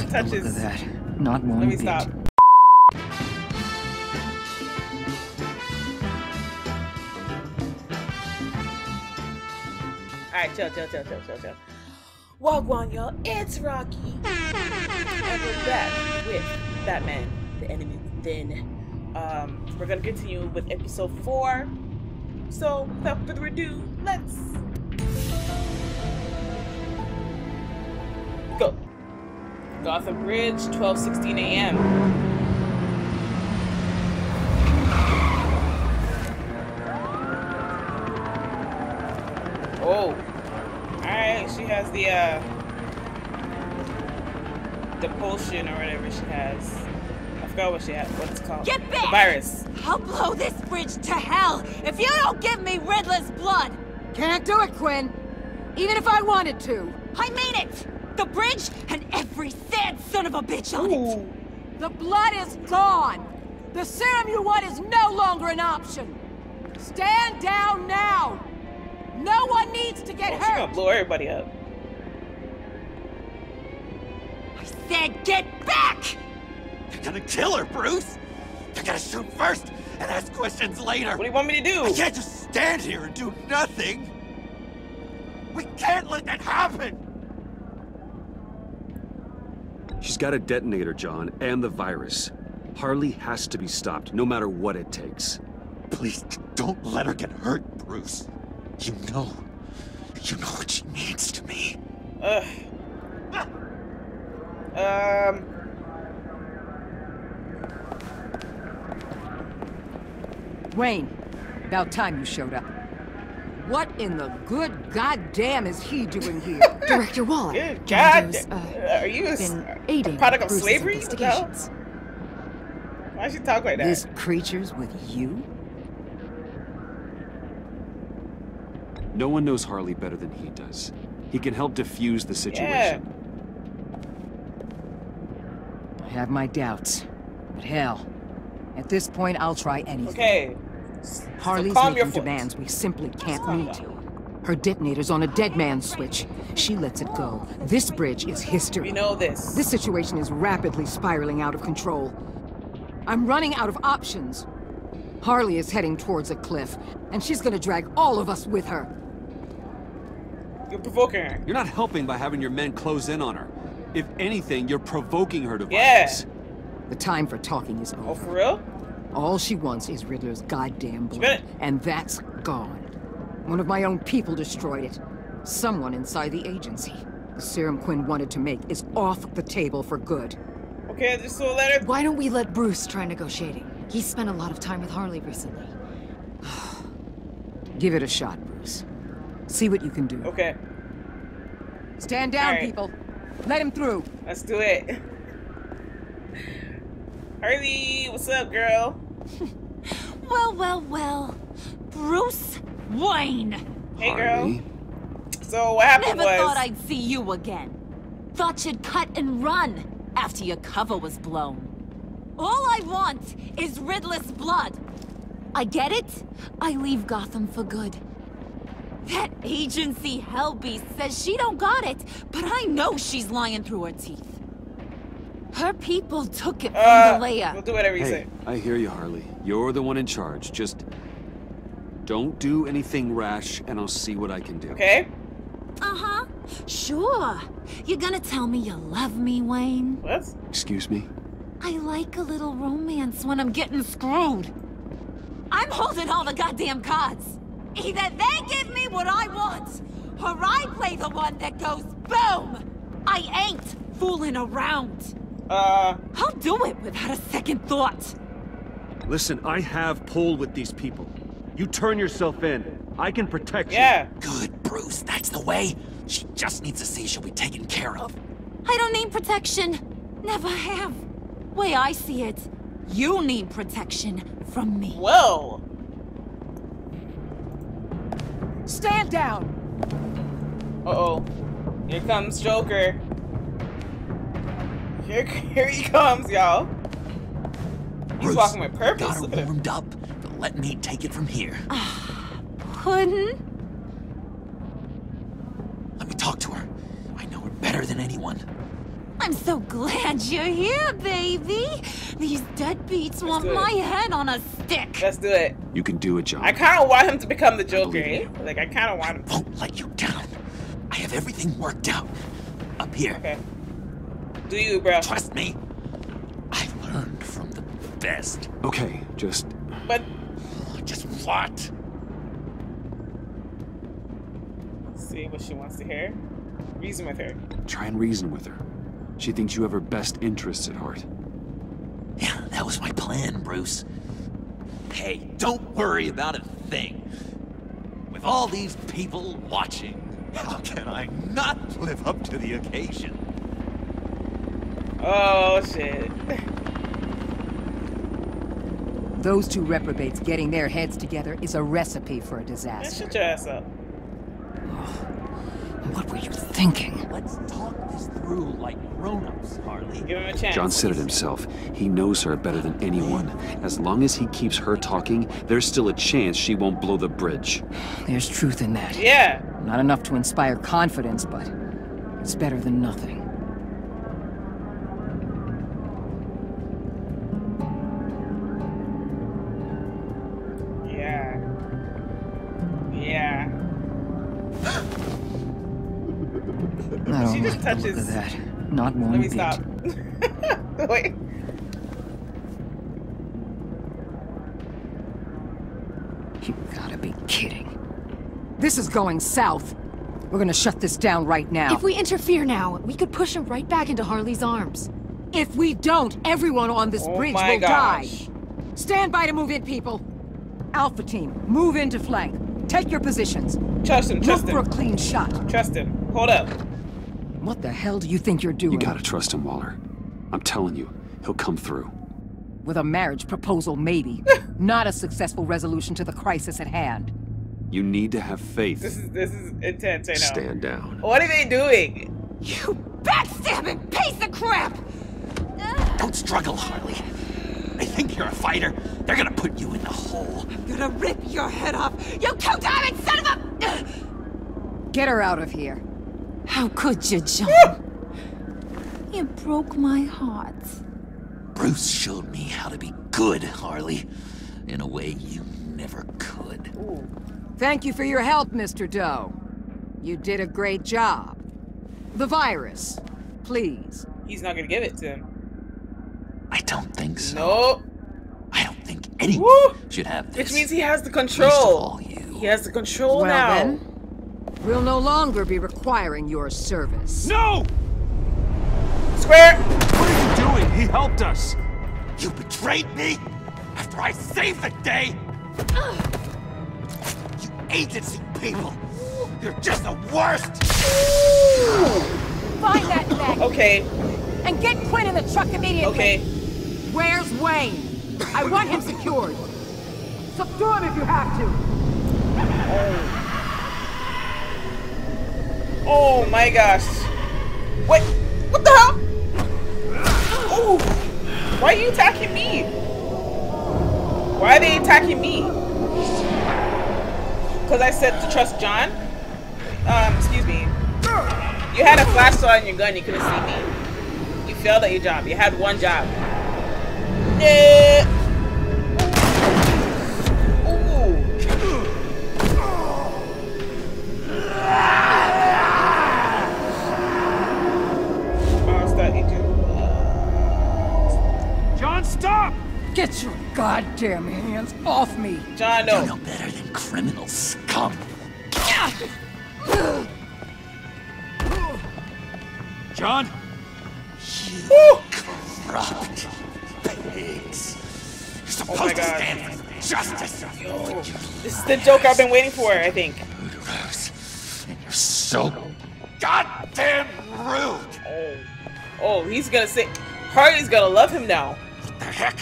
just touches. look of that. Not one Let me bit. stop. Alright, chill, chill, chill, chill, chill, chill. Wagwan, y'all. It's Rocky. And we're back with Batman, the enemy within. Um, we're gonna continue with episode four. So, without further ado, let's go. Gotham Bridge, 12:16 a.m. Oh. Alright, she has the uh the potion or whatever she has. I forgot what she had what it's called. Get The back! virus. I'll blow this bridge to hell if you don't give me Riddler's blood! Can't do it, Quinn. Even if I wanted to. I mean it! The bridge and every sad son of a bitch on it! The blood is gone. The serum you want is no longer an option. Stand down now. No one needs to get Oh, she gonna blow everybody up. I said get back! You're gonna kill her, Bruce! You're gonna shoot first and ask questions later! What do you want me to do? I can't just stand here and do nothing! We can't let that happen! She's got a detonator, John, and the virus. Harley has to be stopped, no matter what it takes. Please, don't let her get hurt, Bruce. You know, you know what she means to me. Ugh. Um. Wayne, about time you showed up. What in the good goddamn is he doing here? Director Waller. Good John God. Uh, Are you a, s- been aiding product of Bruce's slavery? investigations. why she talk like that? this creature's with you? No one knows Harley better than he does. He can help defuse the situation. Yeah. I have my doubts. But hell, at this point, I'll try anything. Okay. S- so Harley's calm your making demands we simply can't meet. down. Her detonator's on a dead man's switch. She lets it go. This bridge is history. We know this. This situation is rapidly spiraling out of control. I'm running out of options. Harley is heading towards a cliff, and she's gonna drag all of us with her. You're provoking her. You're not helping by having your men close in on her. If anything, you're provoking her to Yeah. violence. The time for talking is oh, over. Oh, for real? All she wants is Riddler's goddamn blood, and that's gone. One of my own people destroyed it. Someone inside the agency. The serum Quinn wanted to make is off the table for good. Okay, I just so let her. Why don't we let Bruce try negotiating? He spent a lot of time with Harley recently. Give it a shot, Bruce. See what you can do. Okay, Stand down, Alright. people. Let him through. let's do it. Harley, what's up, girl? Well, well, well. Bruce Wayne. Hey, Harley? girl. So what happened Never was. thought I'd see you again. Thought you'd cut and run after your cover was blown. All I want is Riddler's blood. I get it. I leave Gotham for good. That agency hellbeast says she don't got it, but I know she's lying through her teeth. Her people took it from uh, the. We'll do whatever you Hey, say. I hear you, Harley. You're the one in charge. Just don't do anything rash, and I'll see what I can do. Okay? Uh-huh. Sure. You're gonna tell me you love me, Wayne? What? Excuse me? I like a little romance when I'm getting screwed. I'm holding all the goddamn cards. Either they give me what I want, or I play the one that goes boom. I ain't fooling around. Uh, I'll do it without a second thought. Listen, I have pull with these people. You turn yourself in. I can protect you. yeah. Good, Bruce, that's the way. She just needs to see she'll be taken care of. I don't need protection. Never have. Way I see it, you need protection from me. Whoa. Stand down. Uh oh. Here comes Joker. Here, here he comes, y'all. He's Bruce, walking with purpose. Got her Look at warmed up. But Let me take it from here. Puddin'? Let me talk to her. I know her better than anyone. I'm so glad you're here, baby. These deadbeats want do it. my head on a stick. Let's do it. You can do it, John. I kind of want him to become the Joker. believe Eh? Like I kind of want him. To. Won't let you down. I have everything worked out. Up here. Okay. Do you, bro? Trust me. I've learned from the best. Okay, just But Just what? see what she wants to hear. Reason with her. try and reason with her. She thinks you have her best interests at heart. Yeah, that was my plan, Bruce. Hey, don't worry about a thing. With all these people watching, how can I not live up to the occasion? Oh shit. Those two reprobates getting their heads together is a recipe for a Man, disaster. shut your ass up. Oh, What were you thinking? Let's talk this through like grown-ups, Harley. Give him a chance. John said it himself. He knows her better than anyone. As long as he keeps her talking, there's still a chance she won't blow the bridge. There's truth in that. Yeah. Not enough to inspire confidence, but it's better than nothing. Touches- of that. Not one Let me bit. stop. Wait. You gotta be kidding. This is going south. We're gonna shut this down right now. If we interfere now, we could push him right back into Harley's arms. If we don't, everyone on this Oh bridge will gosh. die. Stand by to move in, people. Alpha team, move into flank. Take your positions. Trust him. Look Trust for a clean shot. Trust him. Hold up. What the hell do you think you're doing? You gotta trust him, Waller. I'm telling you, he'll come through. With a marriage proposal, maybe. Not a successful resolution to the crisis at hand. You need to have faith. This is this is intense right now. Stand down. What are they doing? You backstabbing piece of crap! Don't struggle, Harley. They think you're a fighter. They're gonna put you in the hole. I'm gonna rip your head off, you two-diamond son of a... Get her out of here. How could you, John? you broke my heart. Bruce showed me how to be good, Harley. In a way you never could. Thank you for your help, Mr. Doe. You did a great job. The virus, please. He's not gonna give it to him. I don't think so. Nope. I don't think anyone Woo! should have this. Which means he has the control. all you. He has the control well now. then, we'll no longer be requiring your service. No! Square. What are you doing? He helped us. You betrayed me after I saved the day. You agency people. You're just the worst. Find that bag Okay. and get Quinn in the truck immediately. Okay. Where's Wayne? I want him secured. Subdue him if you have to. Oh my gosh. What? What the hell? Oh. Why are you attacking me? Why are they attacking me? Because I said to trust John? Um, excuse me. You had a flash in your gun, you couldn't see me. You failed at your job. You had one job. Eh. Ooh. Stop! Get your goddamn hands off me. John, You're no. no better than criminal scum. John? You Woo! Corrupt pigs. You're oh supposed Oh to stand for justice. Yo, this is the joke I've been waiting for, I think. Murderers. And you're so goddamn rude. Oh, oh, he's gonna say, Harley's gonna love him now. What the heck?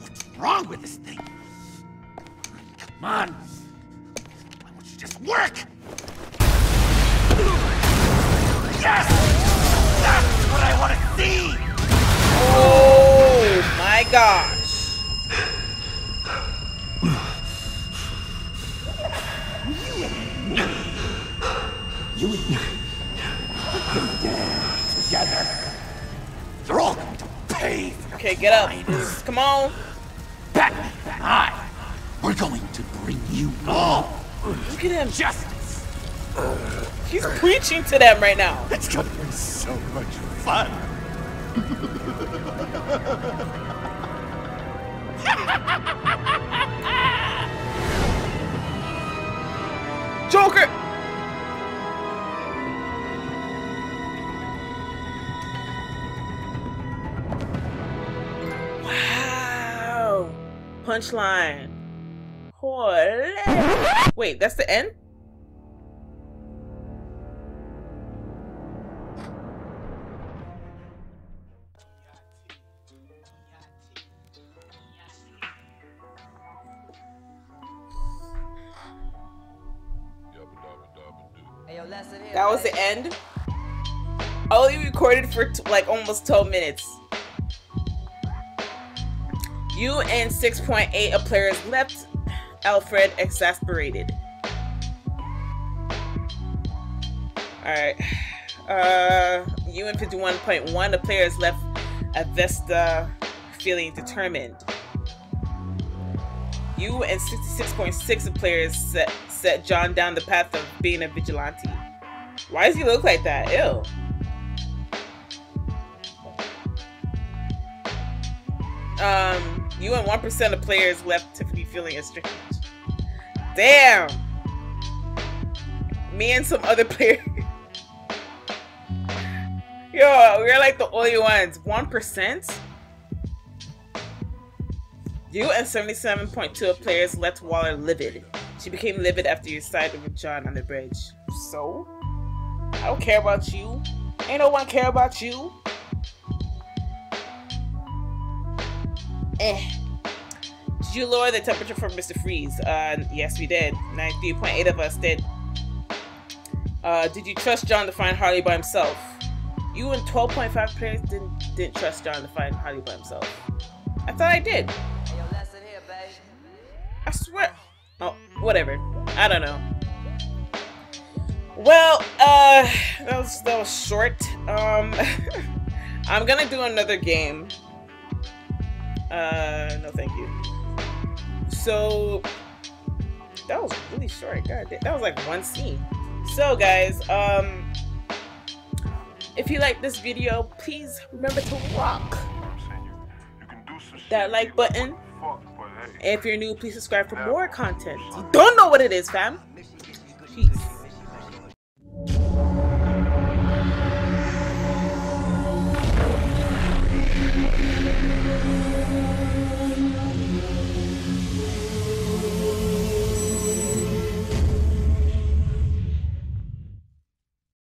What's wrong with this thing? Come on. Why won't you just work? Yes! That's what I want to see! Oh my gosh. You and me. Together. brave. Okay, get up. Come on. Batman and I, we're going to bring you all Look at him. justice. He's preaching to them right now. It's gonna be so much fun. Joker! Punchline. Wait, that's the end? That was the end? I only recorded for like almost 12 minutes. You and 6.8 of players left Alfred exasperated. Alright. Uh, you and 51.1 of players left Avesta feeling determined. You and 66.6 of players set, set John down the path of being a vigilante. Why does he look like that? Ew. Um, you and one percent of players left Tiffany feeling estranged. Damn. Me and some other players. Yo, we're like the only ones. One percent. You and 77.2 of players left Waller livid. She became livid after you sided with John on the bridge. So? I don't care about you. Ain't no one care about you. Eh. Did you lower the temperature for Mr. Freeze? Uh, yes, we did. 93.8 of us did. Uh, did you trust John to find Harley by himself? You and 12.5 players didn't didn't trust John to find Harley by himself. I thought I did. I swear. Oh, whatever. I don't know. Well, uh, that was that was short. Um, I'm gonna do another game. Uh, no, thank you. So that was really short. God, that was like one scene. So, guys, um, if you like this video, please remember to rock that like button. And if you're new, please subscribe for more content. You don't know what it is, fam.